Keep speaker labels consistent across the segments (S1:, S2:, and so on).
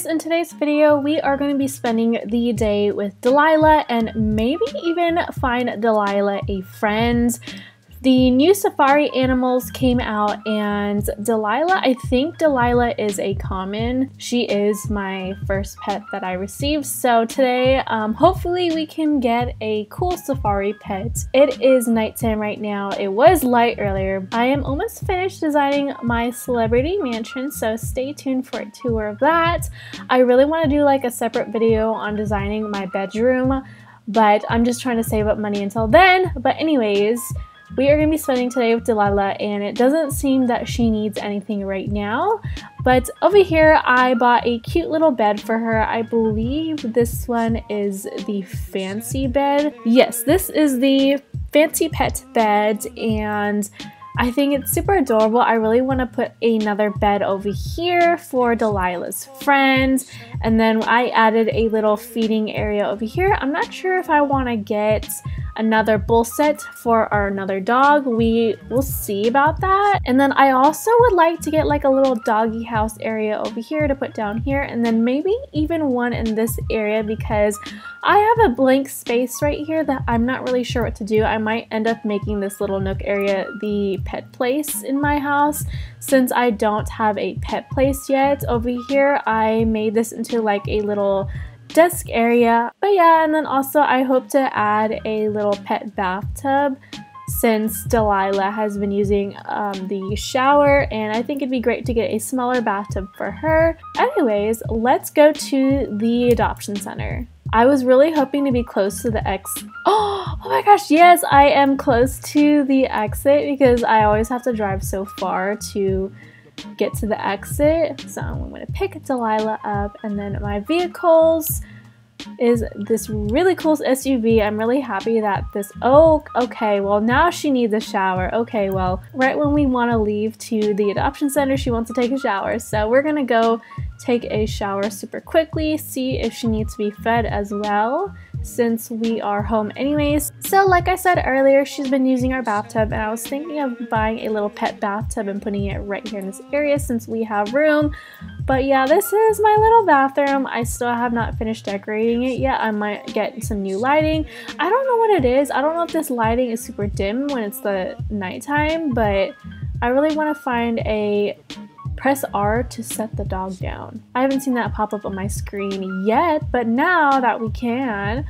S1: anyways, in today's video, we are going to be spending the day with Delilah and maybe even find Delilah a friend. The new safari animals came out and Delilah, I think Delilah is a common. She is my first pet that I received. So today, um, hopefully we can get a cool safari pet. It is nighttime right now. It was light earlier. I am almost finished designing my celebrity mansion, so stay tuned for a tour of that. I really want to do like a separate video on designing my bedroom, but I'm just trying to save up money until then. But anyways, we are going to be spending today with Delilah and it doesn't seem that she needs anything right now. But over here I bought a cute little bed for her. I believe this one is the fancy bed. Yes, this is the fancy pet bed and I think it's super adorable. I really want to put another bed over here for Delilah's friends. And then I added a little feeding area over here. I'm not sure if I want to get another bowl set for our another dog. We will see about that. And then I also would like to get like a little doggy house area over here to put down here and then maybe even one in this area because I have a blank space right here that I'm not really sure what to do. I might end up making this little nook area the pet place in my house since I don't have a pet place yet. Over here I made this into like a little desk area. But yeah, and then also I hope to add a little pet bathtub since Delilah has been using um, the shower and I think it'd be great to get a smaller bathtub for her. Anyways, let's go to the adoption center. I was really hoping to be close to the X. Oh, oh my gosh, yes, I am close to the exit because I always have to drive so far to get to the exit. So I'm going to pick Delilah up and then my vehicles is this really cool SUV. I'm really happy that this, oh, okay, well now she needs a shower. Okay, well, right when we want to leave to the adoption center, she wants to take a shower. So we're gonna go take a shower super quickly, see if she needs to be fed as well since we are home anyways. So like I said earlier, she's been using our bathtub and I was thinking of buying a little pet bathtub and putting it right here in this area since we have room. But yeah, this is my little bathroom. I still have not finished decorating it yet. I might get some new lighting. I don't know what it is. I don't know if this lighting is super dim when it's the nighttime, but I really want to find a Press R to set the dog down. I haven't seen that pop up on my screen yet, but now that we can,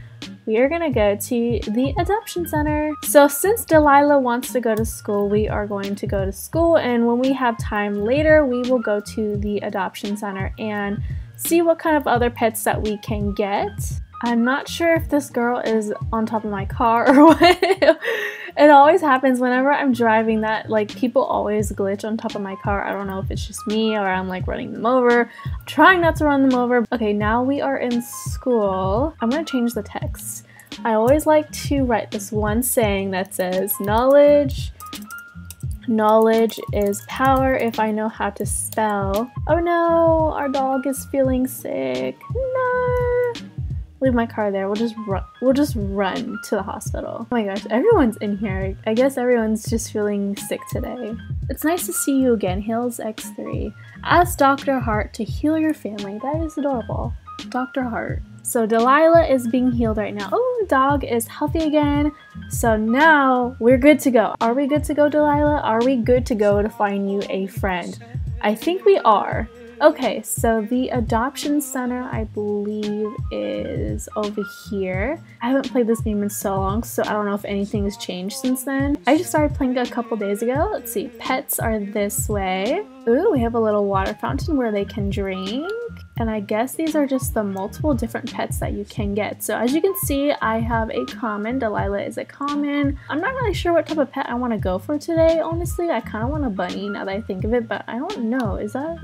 S1: we are gonna go to the adoption center. So since Delilah wants to go to school, we are going to go to school and when we have time later, we will go to the adoption center and see what kind of other pets that we can get. I'm not sure if this girl is on top of my car or what. it always happens whenever I'm driving that like people always glitch on top of my car. I don't know if it's just me or I'm like running them over. I'm trying not to run them over. Okay, now we are in school. I'm gonna change the text. I always like to write this one saying that says knowledge Knowledge is power if I know how to spell. Oh no, our dog is feeling sick. No leave my car there. We'll just run. We'll just run to the hospital. Oh my gosh, everyone's in here. I guess everyone's just feeling sick today. It's nice to see you again, Hales X3. Ask Dr. Hart to heal your family. That is adorable. Dr. Hart. So Delilah is being healed right now. Oh, the dog is healthy again. So now we're good to go. Are we good to go, Delilah? Are we good to go to find you a friend? I think we are. Okay, so the adoption center, I believe, is over here. I haven't played this game in so long, so I don't know if anything has changed since then. I just started playing a couple days ago. Let's see, pets are this way. Ooh, we have a little water fountain where they can drink. And I guess these are just the multiple different pets that you can get. So as you can see, I have a common. Delilah is a common. I'm not really sure what type of pet I want to go for today, honestly. I kind of want a bunny now that I think of it, but I don't know. Is that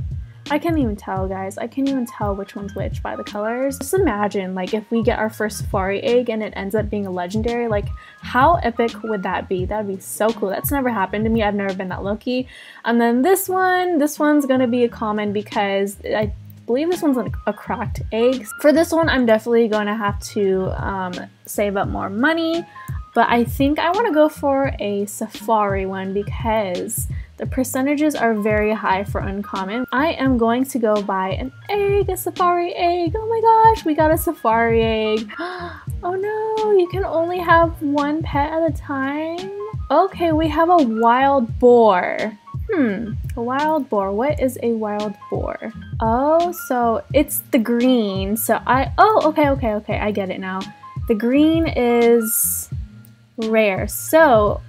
S1: I can't even tell, guys. I can't even tell which one's which by the colors. Just imagine, like, if we get our first safari egg and it ends up being a legendary, like, how epic would that be? That would be so cool. That's never happened to me. I've never been that lucky. And then this one, this one's gonna be a common because I believe this one's a cracked egg. For this one, I'm definitely going to have to um, save up more money, but I think I want to go for a safari one because The percentages are very high for uncommon. I am going to go buy an egg, a safari egg. Oh my gosh, we got a safari egg. Oh no, you can only have one pet at a time? Okay, we have a wild boar. Hmm, a wild boar. What is a wild boar? Oh, so it's the green. So I, oh, okay, okay, okay. I get it now. The green is rare. So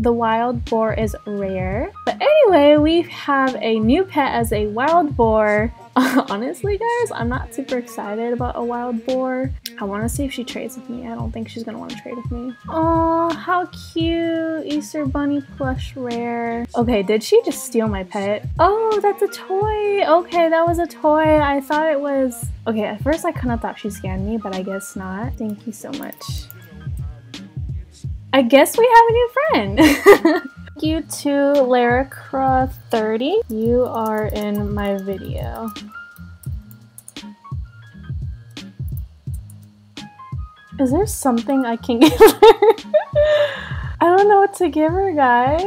S1: the wild boar is rare. But anyway, we have a new pet as a wild boar. Honestly, guys, I'm not super excited about a wild boar. I want to see if she trades with me. I don't think she's going to want to trade with me. Oh, how cute. Easter Bunny plush rare. Okay, did she just steal my pet? Oh, that's a toy. Okay, that was a toy. I thought it was... Okay, at first I kind of thought she scanned me, but I guess not. Thank you so much. I guess we have a new friend. Thank you to Laracra30. You are in my video. Is there something I can give her? I don't know what to give her, guys.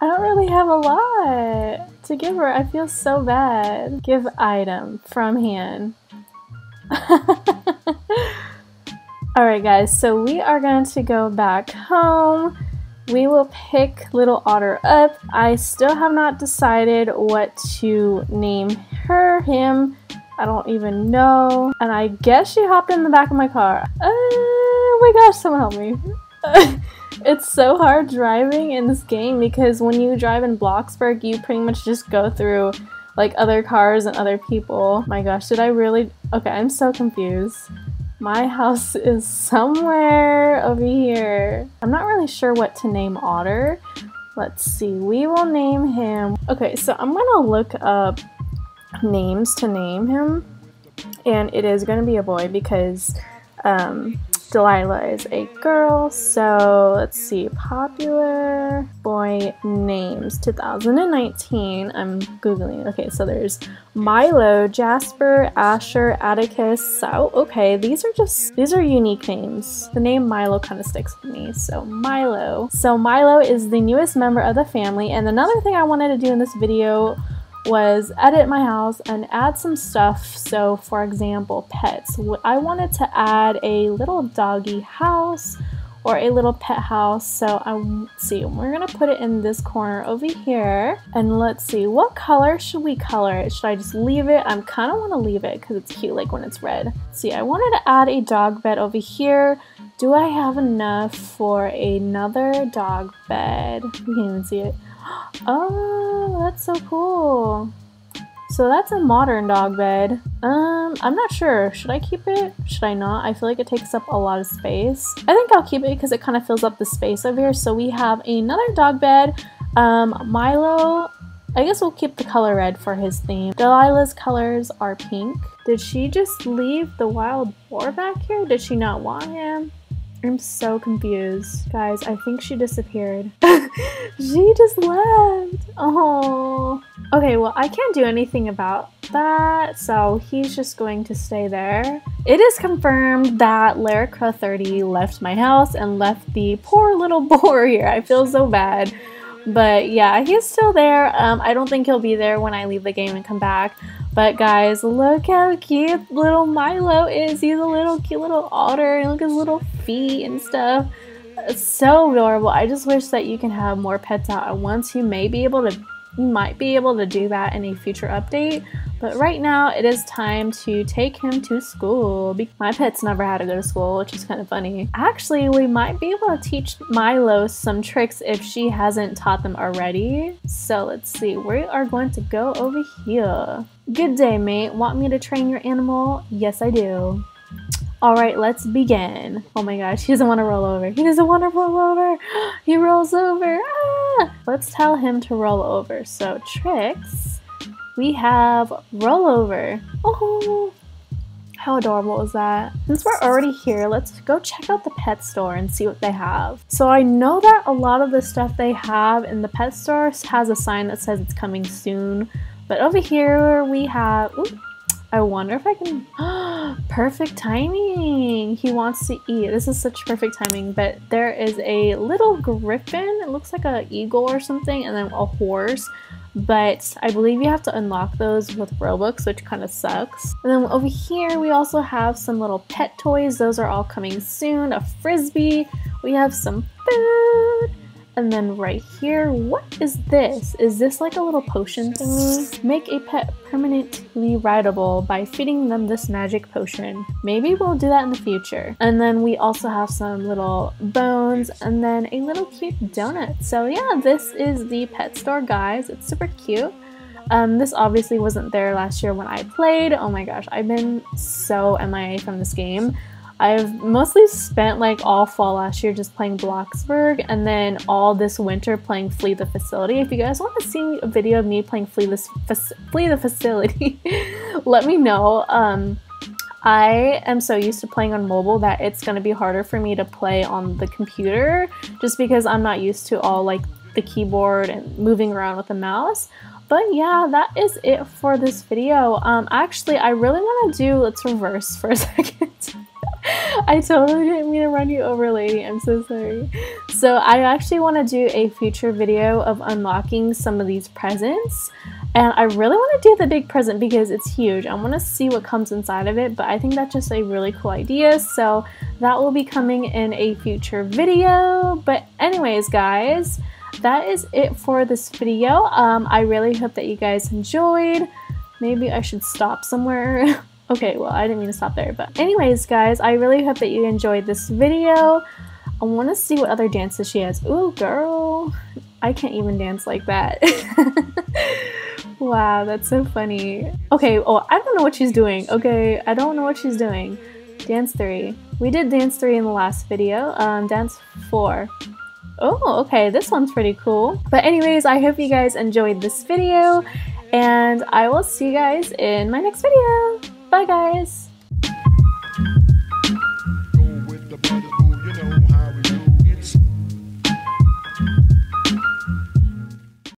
S1: I don't really have a lot to give her. I feel so bad. Give item from hand. Alright guys, so we are going to go back home. We will pick Little Otter up. I still have not decided what to name her, him. I don't even know. And I guess she hopped in the back of my car. Oh my gosh, someone help me. it's so hard driving in this game because when you drive in Bloxburg, you pretty much just go through like other cars and other people. My gosh, did I really? Okay, I'm so confused. My house is somewhere over here. I'm not really sure what to name Otter. Let's see, we will name him. Okay, so I'm gonna look up names to name him. And it is gonna be a boy because um, Delilah is a girl, so let's see. Popular boy names 2019. I'm Googling. Okay, so there's Milo, Jasper, Asher, Atticus. So, okay, these are just, these are unique names. The name Milo kind of sticks with me, so Milo. So Milo is the newest member of the family, and another thing I wanted to do in this video was edit my house and add some stuff. So, for example, pets. I wanted to add a little doggy house or a little pet house. So, I see, we're gonna put it in this corner over here. And let's see, what color should we color it? Should I just leave it? I'm kind of want to leave it because it's cute, like when it's red. see, I wanted to add a dog bed over here. Do I have enough for another dog bed? You can't even see it. Oh, that's so cool. So that's a modern dog bed. Um, I'm not sure. Should I keep it? Should I not? I feel like it takes up a lot of space. I think I'll keep it because it kind of fills up the space over here. So we have another dog bed. Um, Milo, I guess we'll keep the color red for his theme. Delilah's colors are pink. Did she just leave the wild boar back here? Did she not want him? I'm so confused. Guys, I think she disappeared. she just left. Oh. Okay, well, I can't do anything about that, so he's just going to stay there. It is confirmed that Laracra 30 left my house and left the poor little boar here. I feel so bad. But yeah, he's still there. Um, I don't think he'll be there when I leave the game and come back. But guys, look how cute little Milo is. He's a little cute little otter. And look at his little feet and stuff. So adorable. I just wish that you can have more pets out at once. You may be able to you might be able to do that in a future update, but right now it is time to take him to school. My pet's never had to go to school, which is kind of funny. Actually, we might be able to teach Milo some tricks if she hasn't taught them already. So let's see, we are going to go over here. Good day, mate. Want me to train your animal? Yes, I do. All right, let's begin. Oh my gosh, he doesn't want to roll over. He doesn't want to roll over. he rolls over. Ah! Let's tell him to roll over. So tricks, we have Rollover. Oh, how adorable is that? Since we're already here, let's go check out the pet store and see what they have. So I know that a lot of the stuff they have in the pet store has a sign that says it's coming soon. But over here we have, ooh, I wonder if I can. perfect timing! He wants to eat. This is such perfect timing, but there is a little griffin. It looks like an eagle or something, and then a horse. But I believe you have to unlock those with Robux, which kind of sucks. And then over here, we also have some little pet toys. Those are all coming soon. A frisbee. We have some food. And then right here, what is this? Is this like a little potion thingy? Make a pet permanently rideable by feeding them this magic potion. Maybe we'll do that in the future. And then we also have some little bones and then a little cute donut. So yeah, this is the pet store, guys. It's super cute. Um, this obviously wasn't there last year when I played. Oh my gosh, I've been so MIA from this game. I've mostly spent like all fall last year just playing Bloxburg and then all this winter playing Flee the Facility. If you guys want to see a video of me playing Flee, this Flee the Facility, let me know. Um, I am so used to playing on mobile that it's going to be harder for me to play on the computer just because I'm not used to all like the keyboard and moving around with the mouse. But yeah, that is it for this video. Um, actually, I really want to do, let's reverse for a second. I totally didn't mean to run you over, lady. I'm so sorry. So I actually want to do a future video of unlocking some of these presents. And I really want to do the big present because it's huge. I want to see what comes inside of it, but I think that's just a really cool idea. So that will be coming in a future video. But anyways, guys, that is it for this video. Um, I really hope that you guys enjoyed. Maybe I should stop somewhere. Okay, well, I didn't mean to stop there, but anyways, guys, I really hope that you enjoyed this video. I want to see what other dances she has. Ooh, girl, I can't even dance like that. wow, that's so funny. Okay, oh, I don't know what she's doing. Okay, I don't know what she's doing. Dance 3. We did dance 3 in the last video. Um, dance 4. Oh, okay, this one's pretty cool. But anyways, I hope you guys enjoyed this video, and I will see you guys in my next video. Bye, guys.